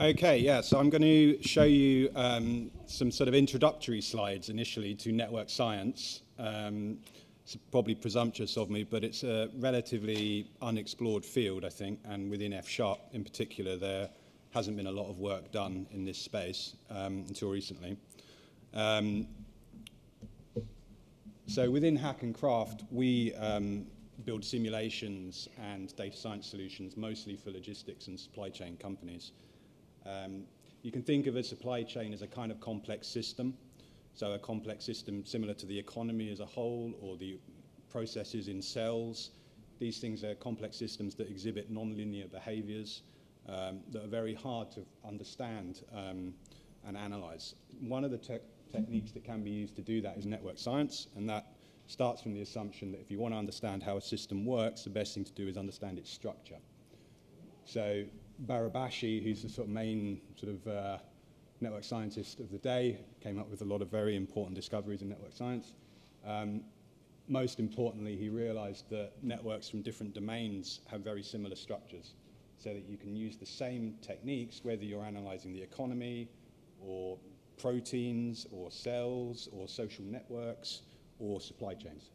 Okay, yeah, so I'm going to show you um, some sort of introductory slides initially to network science. Um, it's probably presumptuous of me, but it's a relatively unexplored field, I think, and within F Sharp in particular, there hasn't been a lot of work done in this space um, until recently. Um, so within Hack and Craft, we um, build simulations and data science solutions mostly for logistics and supply chain companies. Um, you can think of a supply chain as a kind of complex system. So a complex system similar to the economy as a whole or the processes in cells. These things are complex systems that exhibit nonlinear behaviors um, that are very hard to understand um, and analyze. One of the te techniques that can be used to do that is network science, and that starts from the assumption that if you want to understand how a system works, the best thing to do is understand its structure. So Barabási, who's the sort of main sort of uh, network scientist of the day, came up with a lot of very important discoveries in network science. Um, most importantly, he realized that networks from different domains have very similar structures, so that you can use the same techniques whether you're analyzing the economy or proteins or cells or social networks or supply chains.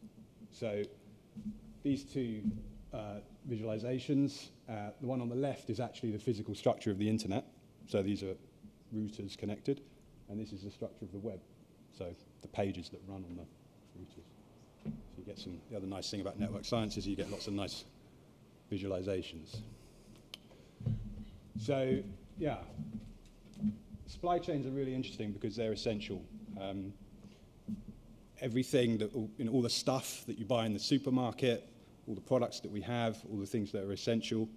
So these two uh, visualizations. Uh, the one on the left is actually the physical structure of the internet. So these are routers connected, and this is the structure of the web. So the pages that run on the routers. So you get some, the other nice thing about network science is you get lots of nice visualizations. So yeah, supply chains are really interesting because they're essential. Um, everything that, you know, all the stuff that you buy in the supermarket, all the products that we have, all the things that are essential.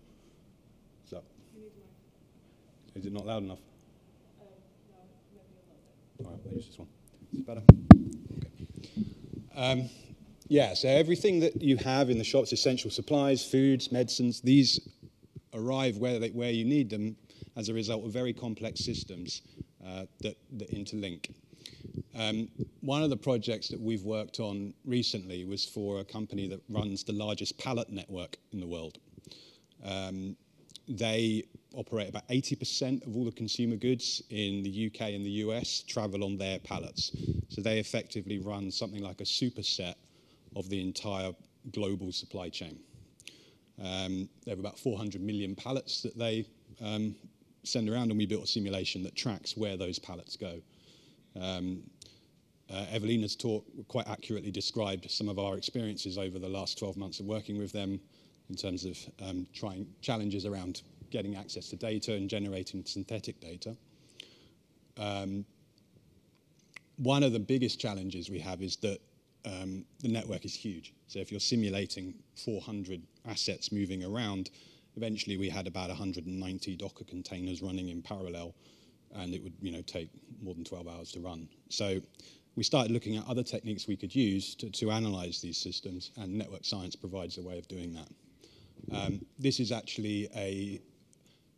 So, is it not loud enough? No, all right, I'll use this one. Is it better? Okay. Um, yeah, so everything that you have in the shops, essential supplies, foods, medicines, these arrive where, they, where you need them as a result of very complex systems uh, that, that interlink. Um, one of the projects that we've worked on recently was for a company that runs the largest pallet network in the world. Um, they operate about 80% of all the consumer goods in the UK and the US travel on their pallets. So they effectively run something like a superset of the entire global supply chain. Um, they have about 400 million pallets that they um, send around, and we built a simulation that tracks where those pallets go. Um, uh, Evelina's talk quite accurately described some of our experiences over the last 12 months of working with them in terms of um, trying challenges around getting access to data and generating synthetic data. Um, one of the biggest challenges we have is that um, the network is huge. So if you're simulating 400 assets moving around, eventually we had about 190 Docker containers running in parallel, and it would you know take more than 12 hours to run. So we started looking at other techniques we could use to, to analyze these systems, and network science provides a way of doing that. Um, this is actually a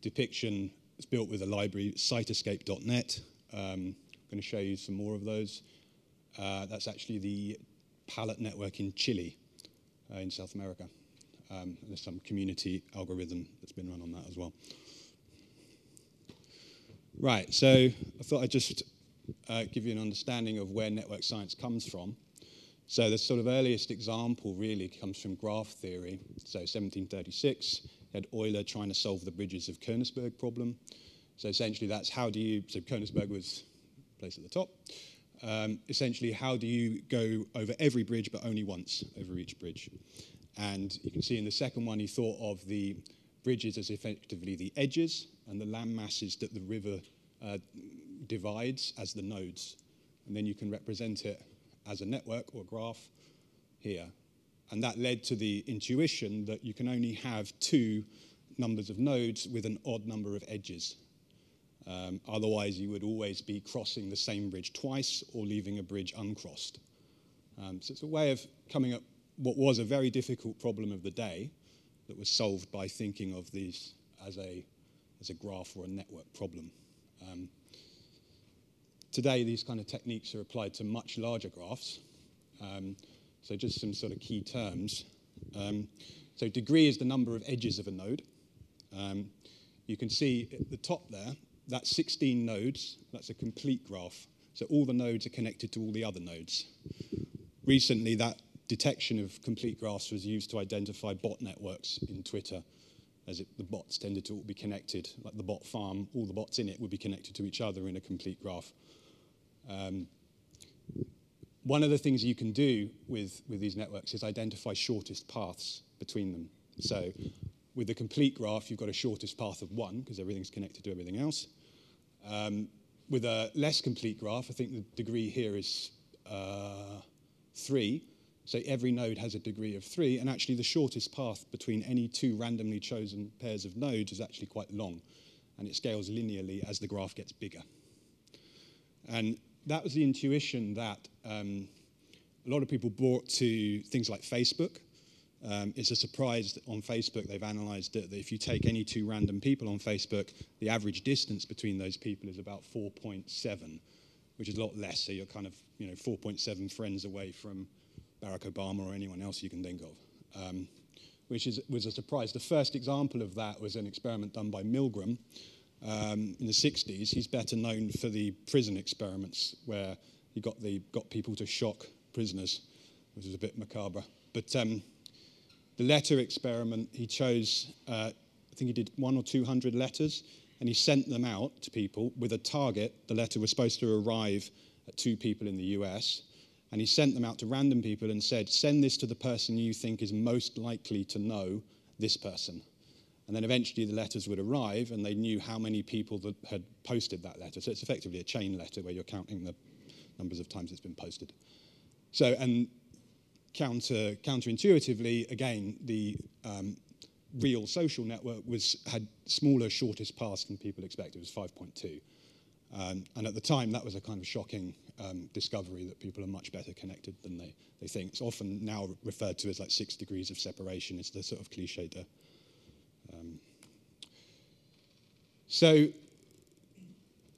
depiction it's built with a library, cytoscape.net. Um, I'm going to show you some more of those. Uh, that's actually the pallet network in Chile, uh, in South America. Um, there's some community algorithm that's been run on that as well. Right, so I thought I'd just uh, give you an understanding of where network science comes from. So the sort of earliest example really comes from graph theory. So 1736, had Euler trying to solve the bridges of Königsberg problem. So essentially that's how do you, so Königsberg was placed at the top. Um, essentially, how do you go over every bridge but only once over each bridge? And you can see in the second one, he thought of the bridges as effectively the edges and the land masses that the river uh, divides as the nodes. And then you can represent it as a network or graph here. And that led to the intuition that you can only have two numbers of nodes with an odd number of edges. Um, otherwise, you would always be crossing the same bridge twice or leaving a bridge uncrossed. Um, so it's a way of coming up what was a very difficult problem of the day that was solved by thinking of these as a, as a graph or a network problem. Um, today, these kind of techniques are applied to much larger graphs. Um, so just some sort of key terms. Um, so degree is the number of edges of a node. Um, you can see at the top there that's 16 nodes. That's a complete graph. So all the nodes are connected to all the other nodes. Recently, that detection of complete graphs was used to identify bot networks in Twitter, as it, the bots tended to all be connected, like the bot farm, all the bots in it would be connected to each other in a complete graph. Um, one of the things you can do with, with these networks is identify shortest paths between them. So with a complete graph, you've got a shortest path of one because everything's connected to everything else. Um, with a less complete graph, I think the degree here is uh, three. So every node has a degree of three, and actually the shortest path between any two randomly chosen pairs of nodes is actually quite long, and it scales linearly as the graph gets bigger. And that was the intuition that um, a lot of people brought to things like Facebook. Um, it's a surprise that on Facebook they've analysed that if you take any two random people on Facebook, the average distance between those people is about 4.7, which is a lot less. So you're kind of you know 4.7 friends away from Barack Obama or anyone else you can think of, um, which is, was a surprise. The first example of that was an experiment done by Milgram, um, in the 60s, he's better known for the prison experiments where he got, the, got people to shock prisoners, which is a bit macabre. But um, the letter experiment, he chose, uh, I think he did one or 200 letters, and he sent them out to people with a target. The letter was supposed to arrive at two people in the US. And he sent them out to random people and said, send this to the person you think is most likely to know this person. And then eventually the letters would arrive and they knew how many people that had posted that letter. So it's effectively a chain letter where you're counting the numbers of times it's been posted. So, and counter, counterintuitively, again, the um, real social network was, had smaller, shortest paths than people expected. It was 5.2. Um, and at the time, that was a kind of shocking um, discovery that people are much better connected than they, they think. It's often now referred to as like six degrees of separation. It's the sort of cliche to um, so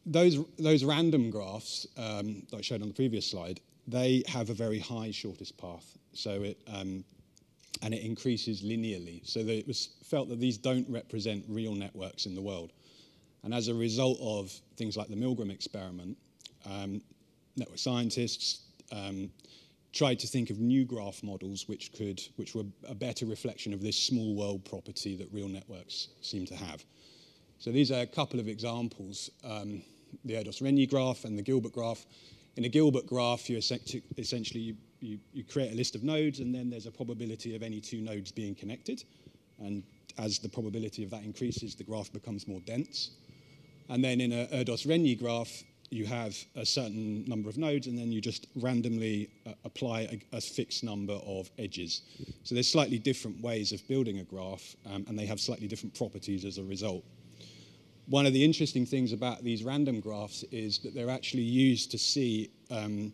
those, those random graphs um, that I showed on the previous slide, they have a very high shortest path. So it, um, and it increases linearly. So that it was felt that these don't represent real networks in the world. And as a result of things like the Milgram experiment, um, network scientists um, tried to think of new graph models which, could, which were a better reflection of this small world property that real networks seem to have. So these are a couple of examples, um, the Erdos-Renyi graph and the Gilbert graph. In a Gilbert graph, you essentially you, you, create a list of nodes and then there's a probability of any two nodes being connected. And as the probability of that increases, the graph becomes more dense. And then in a Erdos-Renyi graph, you have a certain number of nodes and then you just randomly uh, apply a, a, fixed number of edges. So there's slightly different ways of building a graph um, and they have slightly different properties as a result. One of the interesting things about these random graphs is that they're actually used to see um,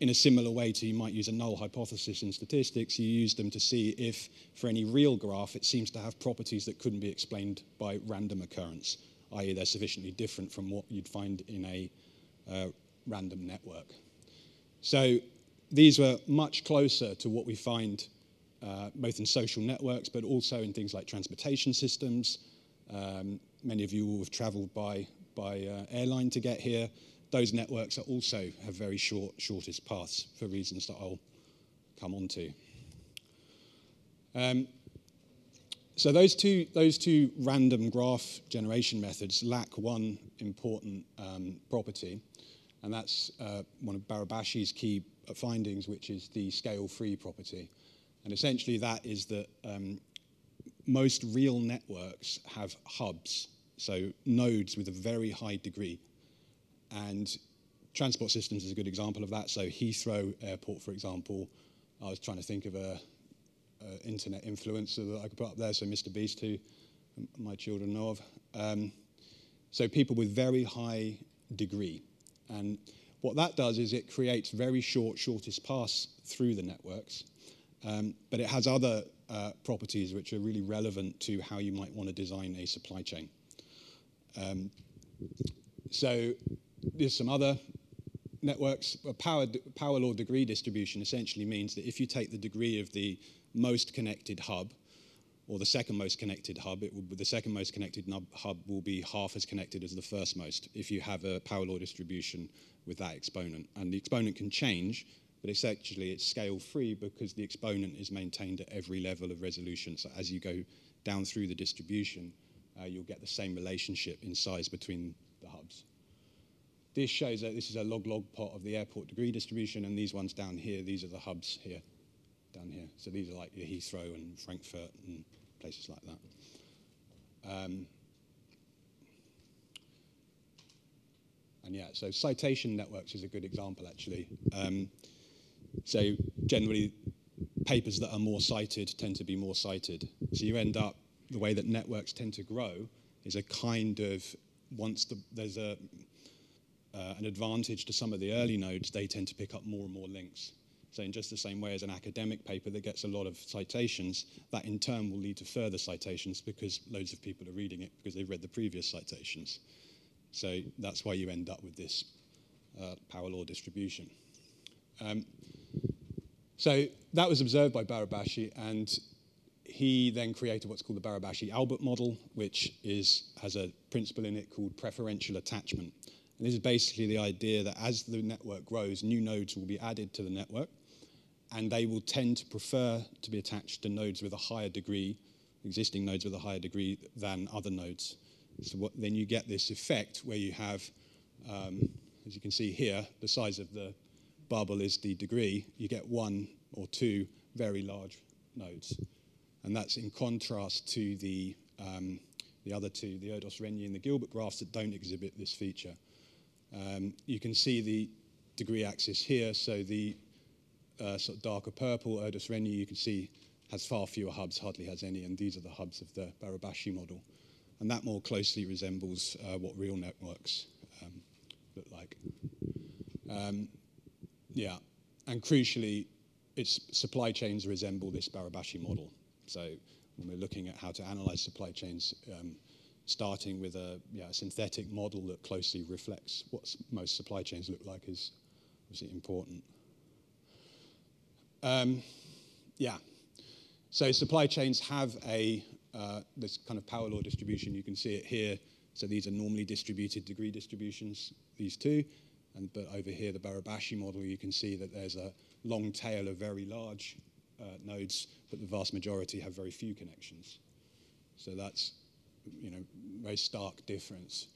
in a similar way to you might use a null hypothesis in statistics, you use them to see if for any real graph it seems to have properties that couldn't be explained by random occurrence, i.e. they're sufficiently different from what you'd find in a uh, random network. So these were much closer to what we find uh, both in social networks, but also in things like transportation systems. Um, many of you will have traveled by, by uh, airline to get here. Those networks are also have very short, shortest paths for reasons that I'll come on to. Um, so those two, those two random graph generation methods lack one important um, property, and that's uh, one of Barabási's key findings, which is the scale-free property. And essentially that is that um, most real networks have hubs, so nodes with a very high degree. And transport systems is a good example of that. So Heathrow Airport, for example, I was trying to think of a, a internet influencer that I could put up there, so Mr. Beast, who my children know of. Um, so people with very high degree. And what that does is it creates very short, shortest paths through the networks. Um, but it has other uh, properties which are really relevant to how you might want to design a supply chain. Um, so there's some other networks. A power, power law degree distribution essentially means that if you take the degree of the most connected hub, or the second most connected hub, it will, the second most connected hub will be half as connected as the first most if you have a power law distribution with that exponent. And the exponent can change, but it's actually it's scale free because the exponent is maintained at every level of resolution. So as you go down through the distribution, uh, you'll get the same relationship in size between the hubs. This shows that this is a log-log plot of the airport degree distribution, and these ones down here, these are the hubs here, down here. So these are like Heathrow and Frankfurt and places like that. Um, and yeah, so citation networks is a good example, actually. Um, so generally, papers that are more cited tend to be more cited. So you end up, the way that networks tend to grow is a kind of, once the, there's a, uh, an advantage to some of the early nodes, they tend to pick up more and more links. So in just the same way as an academic paper that gets a lot of citations, that in turn will lead to further citations because loads of people are reading it because they've read the previous citations. So that's why you end up with this uh, power law distribution. Um, so that was observed by Barabási, and he then created what's called the Barabási-Albert model, which is, has a principle in it called preferential attachment. And this is basically the idea that as the network grows, new nodes will be added to the network, and they will tend to prefer to be attached to nodes with a higher degree, existing nodes with a higher degree than other nodes. So what, then you get this effect where you have, um, as you can see here, the size of the bubble is the degree, you get one or two very large nodes. And that's in contrast to the, um, the other two, the Erdos-Renyi and the Gilbert graphs that don't exhibit this feature. Um, you can see the degree axis here, so the uh, sort of darker purple Erdos-Renyi you can see has far fewer hubs, hardly has any, and these are the hubs of the Barabási model. And that more closely resembles uh, what real networks um, look like. Um, yeah, and crucially, its supply chains resemble this Barabási model. So when we're looking at how to analyze supply chains, um, starting with a, yeah, a, synthetic model that closely reflects what most supply chains look like is obviously important. Um, yeah, so supply chains have a uh, this kind of power law distribution. You can see it here. So these are normally distributed degree distributions, these two. And, but over here, the Barabási model, you can see that there's a long tail of very large uh, nodes, but the vast majority have very few connections. So that's, you know, very stark difference.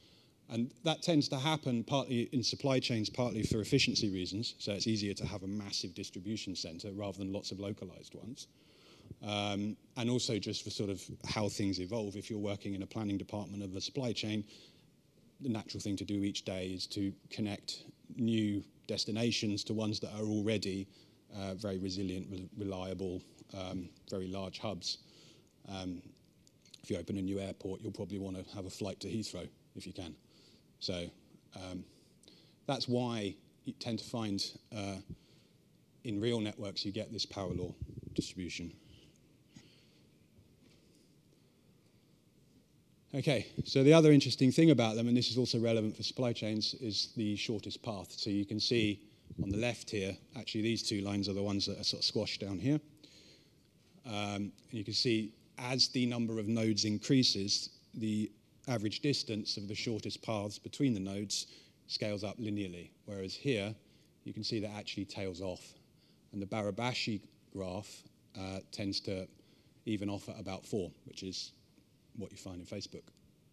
And that tends to happen partly in supply chains, partly for efficiency reasons. So it's easier to have a massive distribution center rather than lots of localized ones. Um, and also just for sort of how things evolve. If you're working in a planning department of a supply chain, the natural thing to do each day is to connect new destinations to ones that are already uh, very resilient, re reliable, um, very large hubs. Um, if you open a new airport, you'll probably want to have a flight to Heathrow if you can. So um, that's why you tend to find uh, in real networks you get this power law distribution. Okay, so the other interesting thing about them, and this is also relevant for supply chains, is the shortest path. So you can see on the left here, actually these two lines are the ones that are sort of squashed down here. Um, and you can see as the number of nodes increases, the average distance of the shortest paths between the nodes scales up linearly, whereas here you can see that actually tails off. And the Barabási graph uh, tends to even off at about four, which is what you find in Facebook.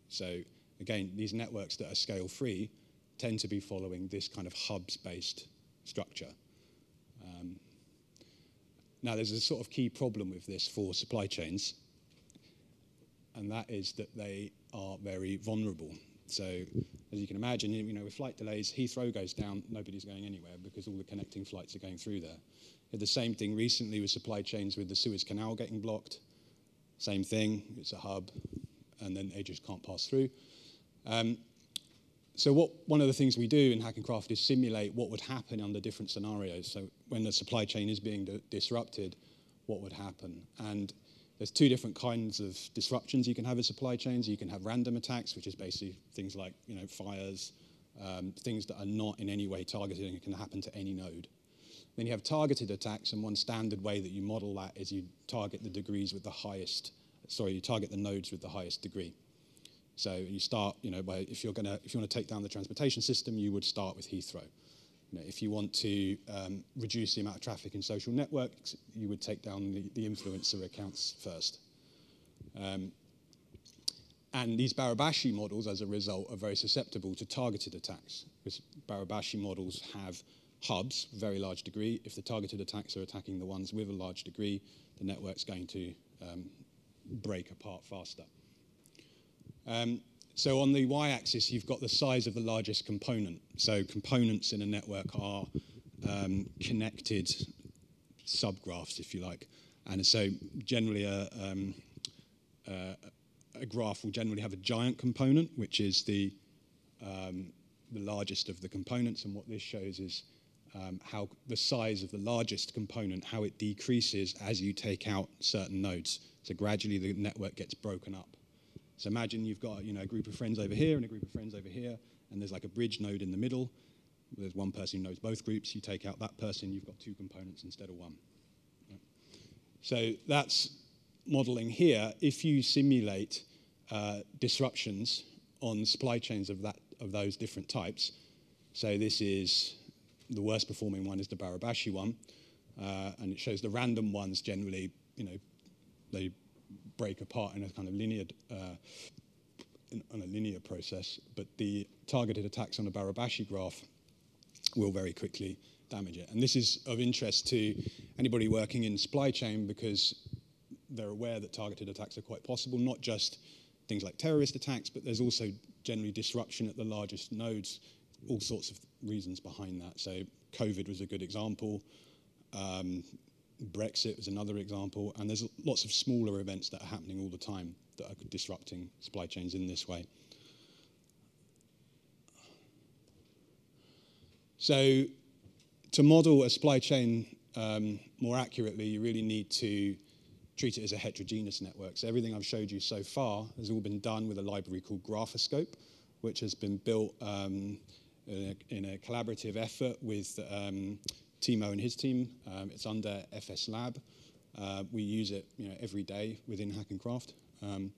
So again, these networks that are scale free tend to be following this kind of hubs based structure. Um, now, there's a sort of key problem with this for supply chains, and that is that they are very vulnerable. So, as you can imagine, you know, with flight delays, Heathrow goes down, nobody's going anywhere because all the connecting flights are going through there. The same thing recently with supply chains with the Suez Canal getting blocked. Same thing, it's a hub, and then they just can't pass through. Um, so what, one of the things we do in Hack and Craft is simulate what would happen under different scenarios. So when the supply chain is being disrupted, what would happen? And there's two different kinds of disruptions you can have in supply chains. You can have random attacks, which is basically things like you know fires, um, things that are not in any way targeted and can happen to any node. Then you have targeted attacks, and one standard way that you model that is you target the degrees with the highest sorry, you target the nodes with the highest degree. So you start, you know, by if you're gonna if you want to take down the transportation system, you would start with Heathrow. You know, if you want to um, reduce the amount of traffic in social networks, you would take down the, the influencer accounts first. Um, and these Barabási models, as a result, are very susceptible to targeted attacks. Because Barabási models have hubs, very large degree. If the targeted attacks are attacking the ones with a large degree, the network's going to um, break apart faster. Um, so on the y-axis, you've got the size of the largest component. So components in a network are um, connected subgraphs, if you like. And so generally a, um, uh, a graph will generally have a giant component, which is the, um, the largest of the components. And what this shows is um, how the size of the largest component, how it decreases as you take out certain nodes. So gradually the network gets broken up. So imagine you've got you know, a group of friends over here and a group of friends over here, and there's like a bridge node in the middle. There's one person who knows both groups. You take out that person, you've got two components instead of one. So that's modeling here. If you simulate uh, disruptions on supply chains of, that, of those different types, so this is the worst performing one is the Barabási one, uh, and it shows the random ones generally, you know, they break apart in a kind of linear, uh, in, on a linear process, but the targeted attacks on a Barabási graph will very quickly damage it. And this is of interest to anybody working in supply chain because they're aware that targeted attacks are quite possible, not just things like terrorist attacks, but there's also generally disruption at the largest nodes, all sorts of reasons behind that. So COVID was a good example. Um, Brexit was another example, and there's lots of smaller events that are happening all the time that are disrupting supply chains in this way. So to model a supply chain um, more accurately, you really need to treat it as a heterogeneous network. So everything I've showed you so far has all been done with a library called Graphoscope, which has been built um, in, a, in, a, collaborative effort with um, Timo and his team. Um, it's under FS Lab. Uh, we use it you know, every day within Hack and Craft. Um,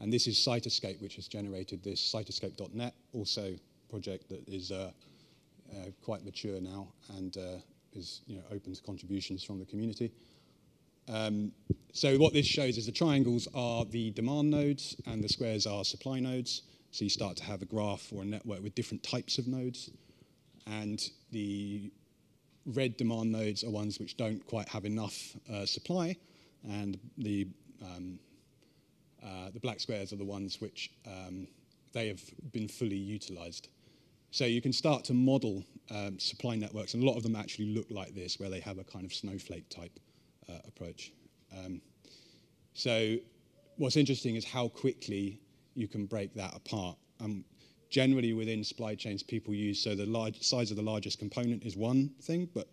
and this is Cytoscape, which has generated this cytoscape.net, also project that is uh, uh, quite mature now and uh, is you know, open to contributions from the community. Um, so what this shows is the triangles are the demand nodes and the squares are supply nodes. So you start to have a graph or a network with different types of nodes. And the red demand nodes are ones which don't quite have enough uh, supply, and the, um, uh, the black squares are the ones which um, they have been fully utilized. So you can start to model um, supply networks, and a lot of them actually look like this, where they have a kind of snowflake type uh, approach. Um, so what's interesting is how quickly you can break that apart. Um, generally within supply chains, people use, so the large, size of the largest component is one thing, but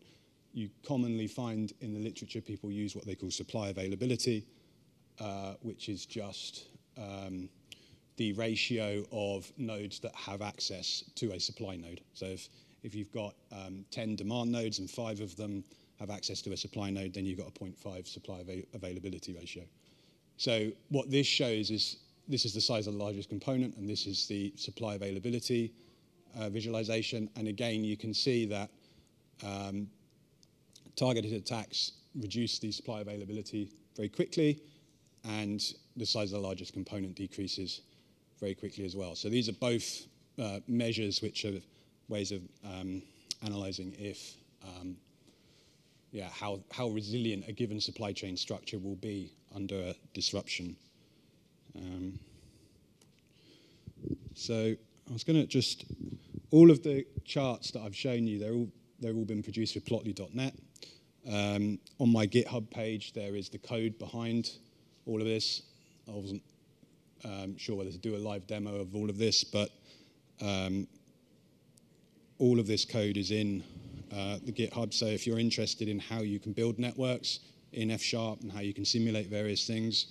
you commonly find in the literature people use what they call supply availability, uh, which is just um, the ratio of nodes that have access to a supply node. So if, if you've got um, 10 demand nodes and five of them have access to a supply node, then you've got a 0.5 supply avail availability ratio. So what this shows is this is the size of the largest component, and this is the supply availability uh, visualization. And again, you can see that um, targeted attacks reduce the supply availability very quickly, and the size of the largest component decreases very quickly as well. So these are both uh, measures which are ways of um, analyzing if, um, yeah, how, how resilient a given supply chain structure will be under disruption. Um, so I was going to just, all of the charts that I've shown you, they're all, they've all been produced with plotly.net. Um, on my GitHub page, there is the code behind all of this. I wasn't um, sure whether to do a live demo of all of this, but um, all of this code is in uh, the GitHub. So if you're interested in how you can build networks in F Sharp and how you can simulate various things,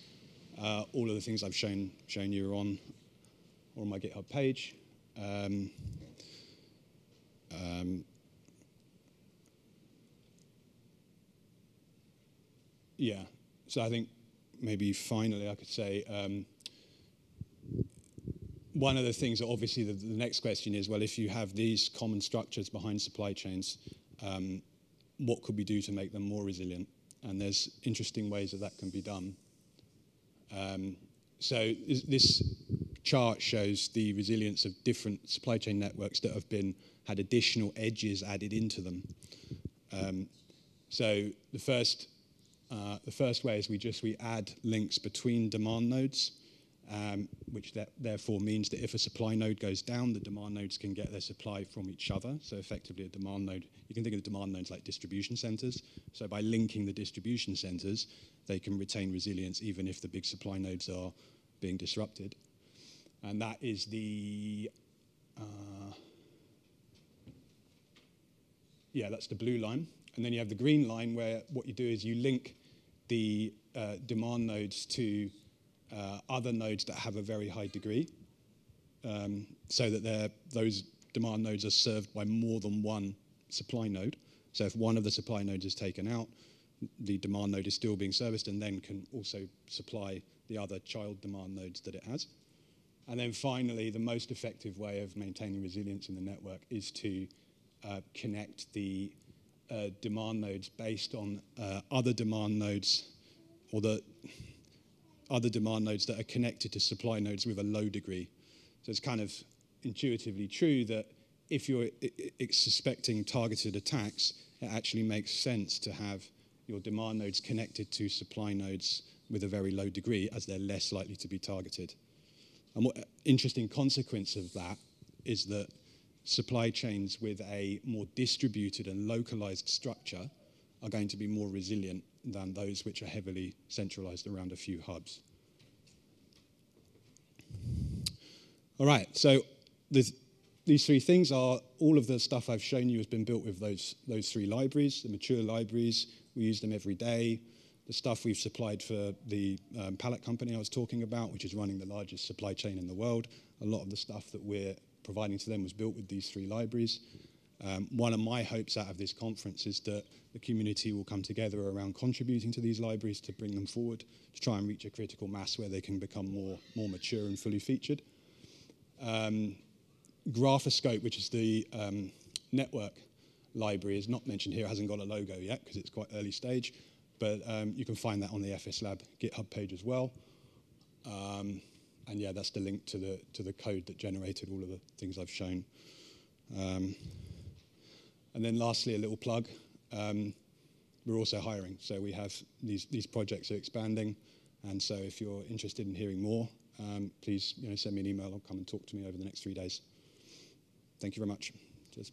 uh, all of the things I've shown, shown you are on, on my GitHub page. Um, um, yeah, so I think maybe finally I could say um, one of the things that obviously the, the, next question is, well, if you have these common structures behind supply chains, um, what could we do to make them more resilient? And there's interesting ways that that can be done. Um, so this chart shows the resilience of different supply chain networks that have been had additional edges added into them. Um, so the first, uh, the first way is we just we add links between demand nodes, um, which that therefore means that if a supply node goes down, the demand nodes can get their supply from each other. So effectively, a demand node, you can think of the demand nodes like distribution centers. So by linking the distribution centers, they can retain resilience even if the big supply nodes are being disrupted. And that is the, uh, yeah, that's the blue line. And then you have the green line where what you do is you link the uh, demand nodes to uh, other nodes that have a very high degree um, so that those demand nodes are served by more than one supply node. So if one of the supply nodes is taken out, the demand node is still being serviced and then can also supply the other child demand nodes that it has. And then finally, the most effective way of maintaining resilience in the network is to uh, connect the uh, demand nodes based on uh, other demand nodes or the other demand nodes that are connected to supply nodes with a low degree. So it's kind of intuitively true that if you're suspecting targeted attacks, it actually makes sense to have your demand nodes connected to supply nodes with a very low degree as they're less likely to be targeted. And what interesting consequence of that is that supply chains with a more distributed and localized structure are going to be more resilient than those which are heavily centralized around a few hubs. All right, so these three things are all of the stuff I've shown you has been built with those, those three libraries, the mature libraries. We use them every day. The stuff we've supplied for the um, pallet company I was talking about, which is running the largest supply chain in the world, a lot of the stuff that we're providing to them was built with these three libraries. Um, one of my hopes out of this conference is that the community will come together around contributing to these libraries to bring them forward, to try and reach a critical mass where they can become more, more mature and fully featured. Um, Graphoscope, which is the um, network library, is not mentioned here, it hasn't got a logo yet because it's quite early stage, but um, you can find that on the FS Lab GitHub page as well. Um, and yeah, that's the link to the, to the code that generated all of the things I've shown. And then lastly, a little plug. Um, we're also hiring, so we have these, these projects are expanding. And so if you're interested in hearing more, um, please you know, send me an email or come and talk to me over the next three days. Thank you very much. Cheers.